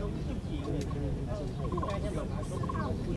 여기 좀 길게 해야 돼. 여기 좀 길게 해야 돼.